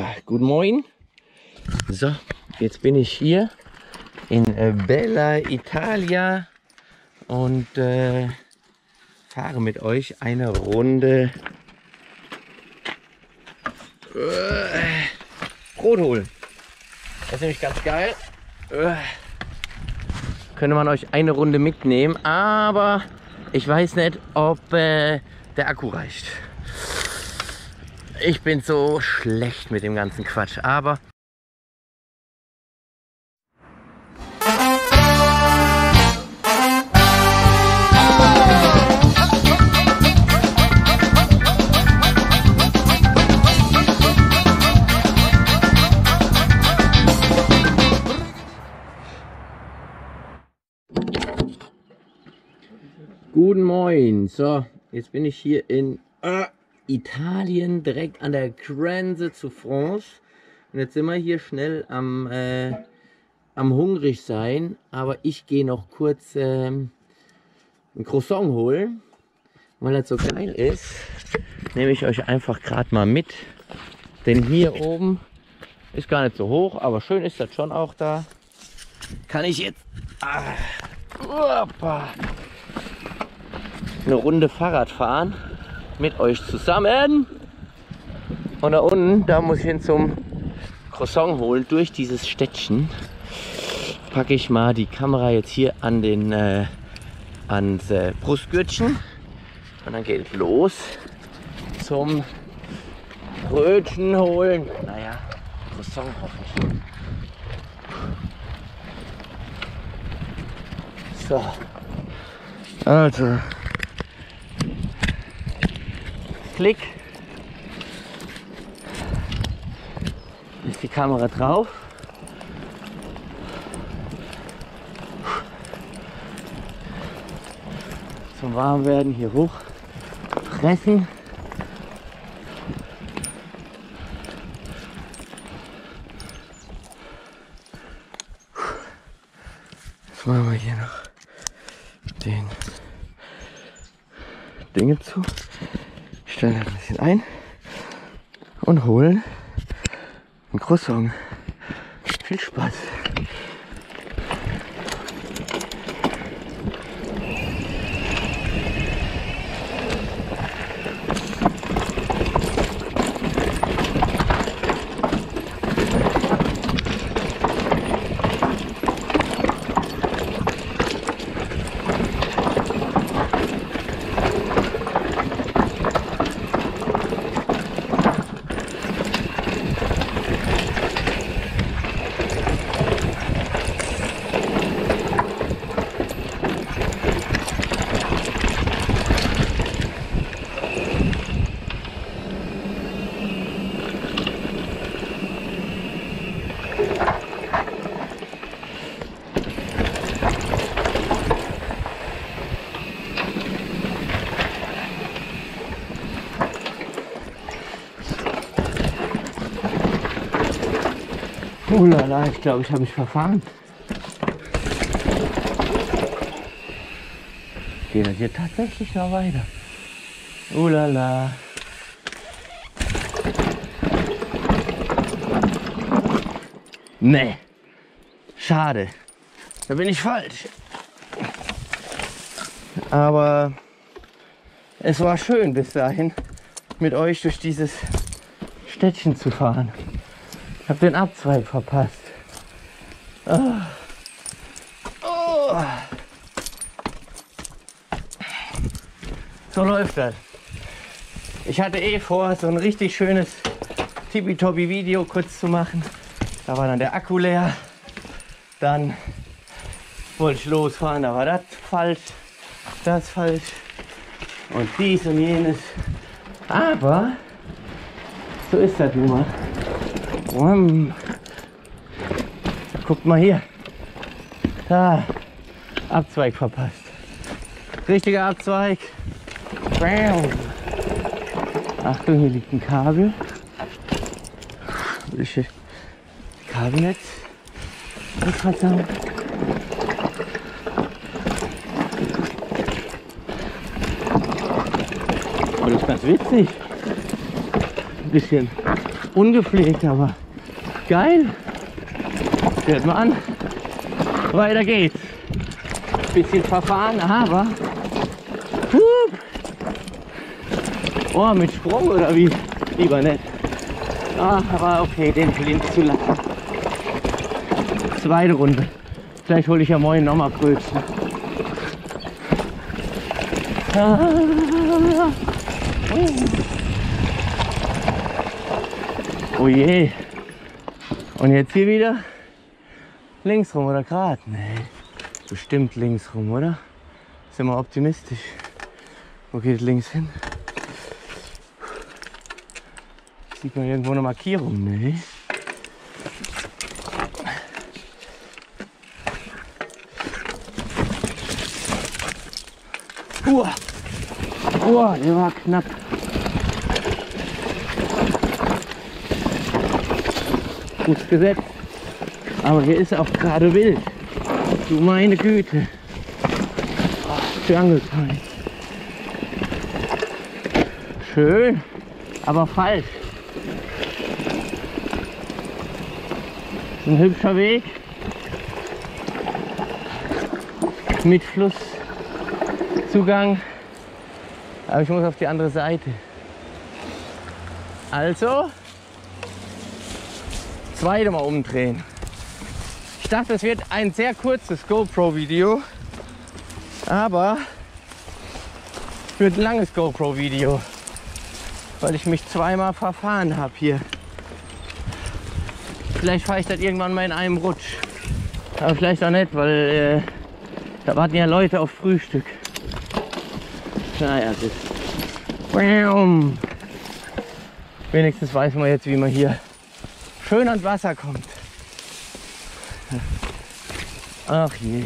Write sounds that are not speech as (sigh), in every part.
Ja, guten Morgen. So, jetzt bin ich hier in äh, Bella Italia und äh, fahre mit euch eine Runde äh, Brot holen. Das ist nämlich ganz geil. Äh, könnte man euch eine Runde mitnehmen, aber ich weiß nicht, ob äh, der Akku reicht. Ich bin so schlecht mit dem ganzen Quatsch, aber Guten Morgen. So, jetzt bin ich hier in äh, Italien, direkt an der Grenze zu France. Und jetzt sind wir hier schnell am, äh, am hungrig sein. Aber ich gehe noch kurz ähm, ein Croissant holen. Weil das so geil ist, nehme ich euch einfach gerade mal mit. Denn hier oben ist gar nicht so hoch, aber schön ist das schon auch da. Kann ich jetzt ah, opa, eine Runde Fahrrad fahren mit euch zusammen. Und da unten, da muss ich hin zum Croissant holen durch dieses Städtchen. Packe ich mal die Kamera jetzt hier an den äh, ans äh, Brustgürtchen und dann geht es los zum Brötchen holen. Naja, Croissant hoffentlich. So, also Klick. Ist die Kamera drauf. Zum Warmwerden hier hoch pressen. Jetzt machen wir hier noch den Dinge zu stellen ein bisschen ein und holen ein Croissant. Viel Spaß! Oh lala, ich glaube, ich habe mich verfahren. Geht das hier tatsächlich noch weiter? Oh lala. Nee. Schade. Da bin ich falsch. Aber es war schön bis dahin mit euch durch dieses Städtchen zu fahren habe den Abzweig verpasst. Oh. Oh. So läuft das. Ich hatte eh vor, so ein richtig schönes Tibi-Tobi-Video kurz zu machen. Da war dann der Akku leer. Dann wollte ich losfahren, da war das falsch, das falsch und dies und jenes. Aber so ist das nun mal. Guckt mal hier. Da, Abzweig verpasst. Richtiger Abzweig. Achtung, hier liegt ein Kabel. Welche Kabelnetz? Verdammt. Und das ist ganz witzig. Ein bisschen ungepflegt, aber geil. Hört mal an. Weiter geht's. Bisschen verfahren, aber. Hup. Oh, mit Sprung oder wie? Lieber nicht. Ah, aber okay, den blind zu lassen. Zweite Runde. Vielleicht hole ich ja morgen nochmal Brötchen. Ah. Oh je. Und jetzt hier wieder links rum oder gerade? Nee, bestimmt links rum, oder? Sind wir optimistisch. Wo geht links hin? Sieht man irgendwo eine Markierung? Nee. Uah. Uah, der war knapp. Gut gesetzt. Aber hier ist auch gerade wild. Du meine Güte. Jungle Time. Schön, aber falsch. Ein hübscher Weg mit Flusszugang. Aber ich muss auf die andere Seite. Also, zweite Mal umdrehen. Ich dachte, es wird ein sehr kurzes GoPro-Video, aber wird ein langes GoPro-Video, weil ich mich zweimal verfahren habe hier. Vielleicht fahre ich das irgendwann mal in einem Rutsch. Aber vielleicht auch nicht, weil äh, da warten ja Leute auf Frühstück. Naja, das. Bam. Wenigstens weiß man jetzt, wie man hier schön ans Wasser kommt. Ach je.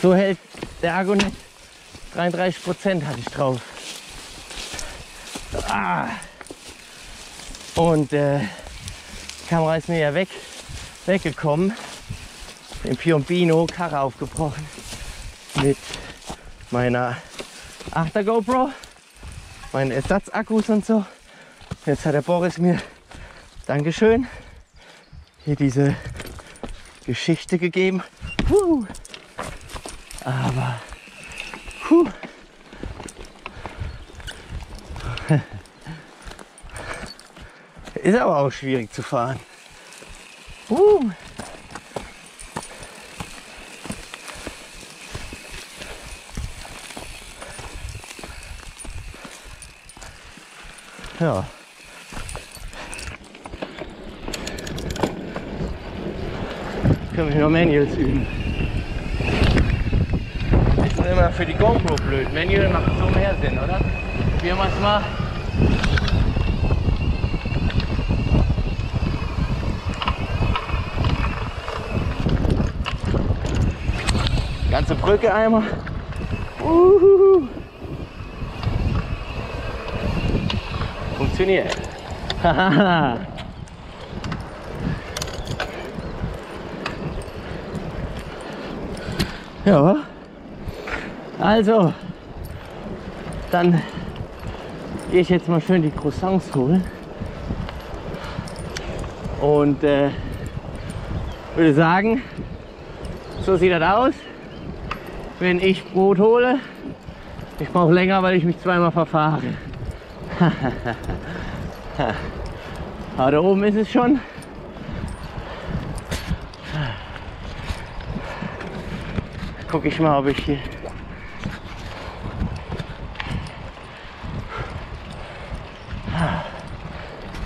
So hält der Argonet. 33 Prozent hatte ich drauf. Ah. Und äh, die Kamera ist mir ja weg, weggekommen. Den Piombino Karre aufgebrochen mit meiner 8er GoPro, meinen Ersatzakkus und so. Jetzt hat der Boris mir, Dankeschön, hier diese Geschichte gegeben. Puh. Aber puh. (laughs) ist aber auch schwierig zu fahren. Uh. Ja. Können wir noch Manuals üben. Ist nur immer für die GoPro blöd. Manual macht so mehr Sinn, oder? Wir machen es mal. Ganze Brücke einmal. Uhuhu. Funktioniert. (laughs) ja. Also, dann gehe ich jetzt mal schön die Croissants holen. Und äh, würde sagen, so sieht das aus, wenn ich Brot hole. Ich brauche länger, weil ich mich zweimal verfahre. (laughs) Aber da oben ist es schon. Gucke ich mal, ob ich hier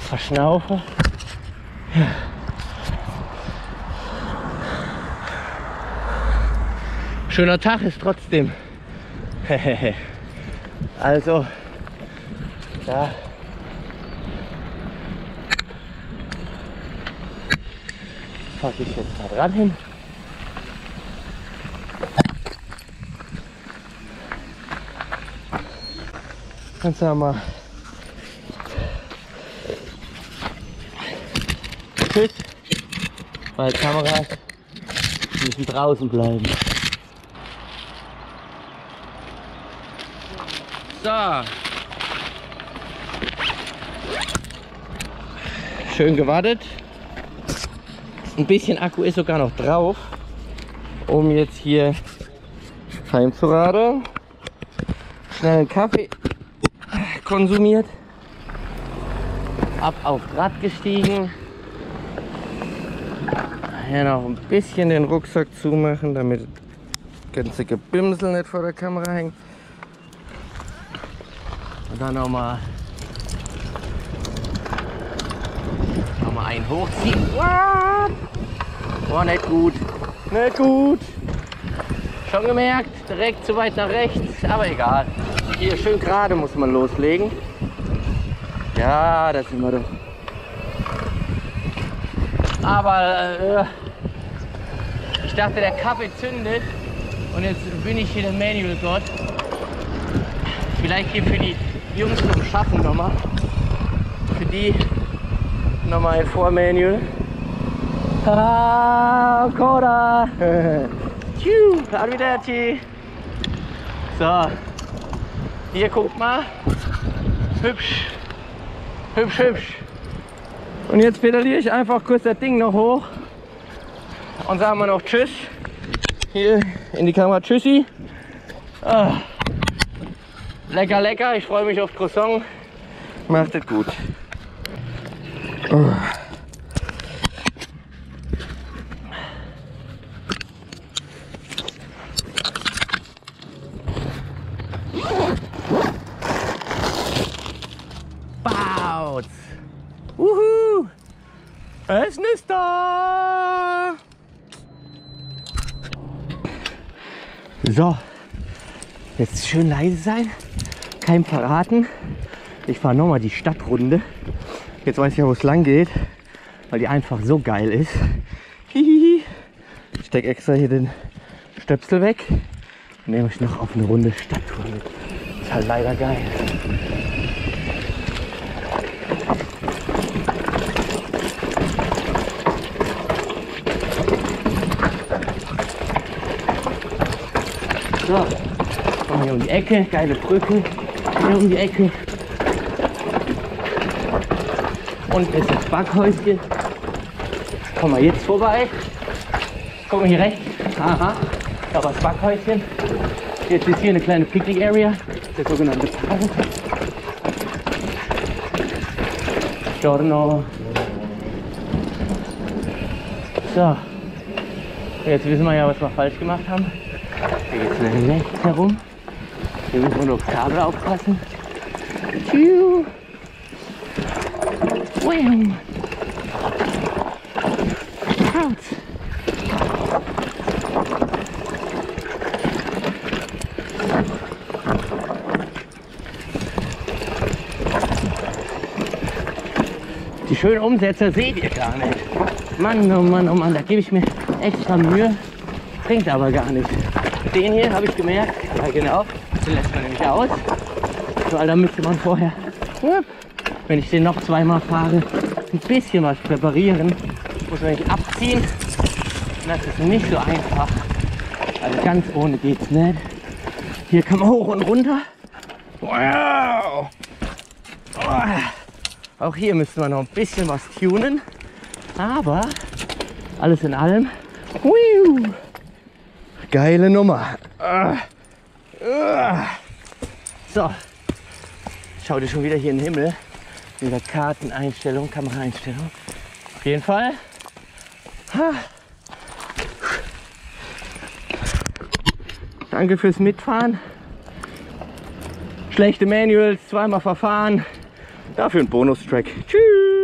verschnaufe. Schöner Tag ist trotzdem. (laughs) also, da packe ich jetzt mal dran hin. Kannst du ja mal Tschüss, weil Kameras müssen draußen bleiben. So, schön gewartet. Ein bisschen Akku ist sogar noch drauf, um jetzt hier heimzuradeln. Schnell einen Kaffee konsumiert. Ab auf Rad gestiegen. Hier noch ein bisschen den Rucksack zumachen, damit das ganze Gebimsel nicht vor der Kamera hängt. Und dann nochmal einen hochziehen. War nicht gut. Nicht gut. Schon gemerkt, direkt zu weit nach rechts, aber egal. Hier schön gerade muss man loslegen. Ja, da sind wir doch. Aber äh, ich dachte, der Kaffee zündet und jetzt bin ich hier der Manual Gott. Vielleicht hier für die Jungs zum Schaffen nochmal. Für die nochmal ein Vormanual. Ah, Koda! (laughs) Tschüss, arrivederci! So, hier guckt mal. Hübsch, hübsch, hübsch. Und jetzt pedaliere ich einfach kurz das Ding noch hoch und sagen wir noch Tschüss. Hier in die Kamera Tschüssi. Ah. Lecker, lecker. Ich freue mich auf Croissant. Macht es gut. Bautz. Uhu. Essen ist da. So. Jetzt schön leise sein. Kein verraten. Ich fahre nochmal die Stadtrunde. Jetzt weiß ich ja, wo es lang geht, weil die einfach so geil ist. Hihihi. Ich stecke extra hier den Stöpsel weg nehme ich noch auf eine Runde Stadtrunde. Ist halt leider geil. So, kommen hier um die Ecke, geile Brücke, hier um die Ecke. Und ist das Backhäuschen. Kommen wir jetzt vorbei. Gucken wir hier rechts. Aha, da war das Backhäuschen. Jetzt ist hier eine kleine Picnic Area, der sogenannte Park. Giorno. So, jetzt wissen wir ja, was wir falsch gemacht haben. Hier geht es rechts herum. Hier müssen wir nur aufs Kabel aufpassen. Tschiu. Wow. Die schönen Umsätze seht ihr gar nicht. Mann, oh Mann, oh Mann, da gebe ich mir extra Mühe. Bringt aber gar nicht. Den hier habe ich gemerkt, ja genau, den lässt man nämlich aus. Weil da müsste man vorher, wenn ich den noch zweimal fahre, ein bisschen was präparieren. Muss man nicht abziehen. Das ist nicht so einfach. Also ganz ohne geht's nicht. Hier kann man hoch und runter. Wow. Auch hier müsste man noch ein bisschen was tunen. Aber alles in allem. Wiu, geile Nummer. So. Schau dir schon wieder hier in den Himmel. Wieder Karteneinstellung, Kameraeinstellung. Auf jeden Fall. Ha. Danke fürs Mitfahren. Schlechte Manuals, zweimal verfahren. Dafür ein Bonustrack. Tschüss.